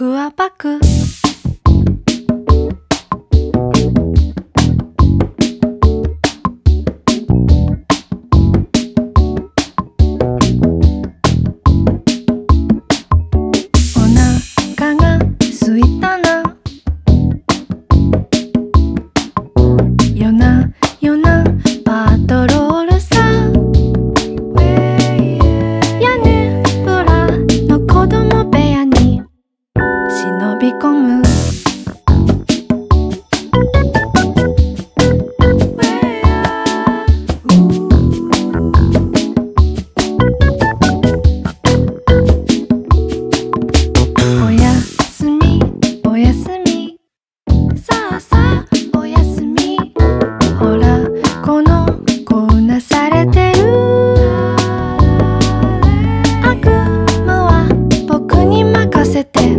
Paku apa ku?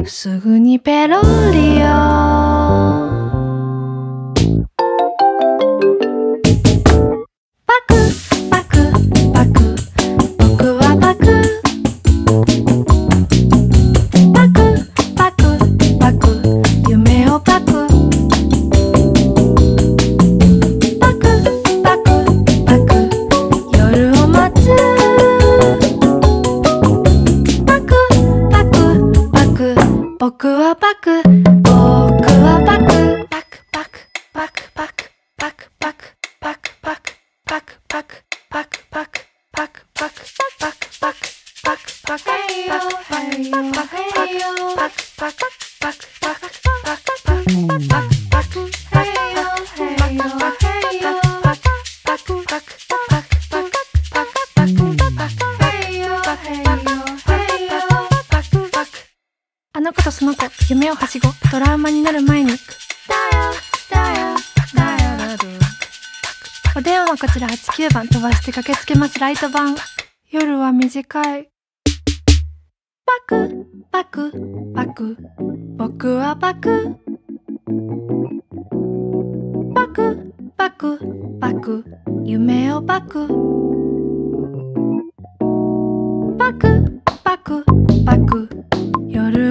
すぐにペロリよ。あの子とその子夢をはしごトラウマになる前にはこちら89番飛ばして駆けつけますライト版。夜は短い。パクパクパク。僕はパク。パクパクパク。夢をパク。パクパクパク。夜は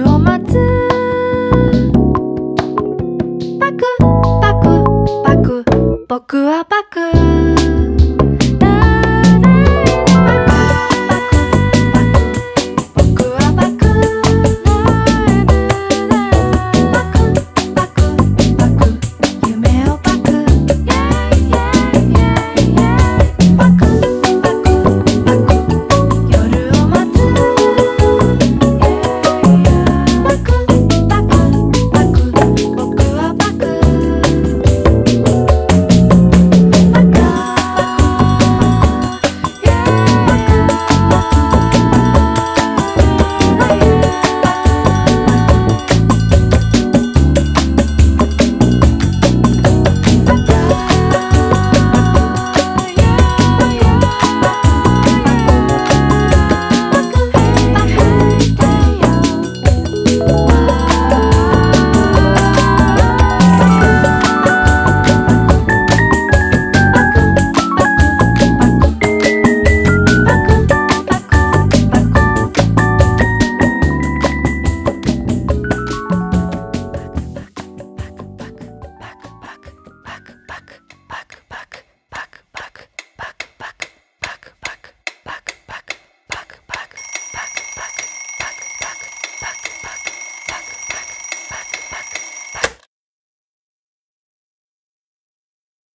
僕はバク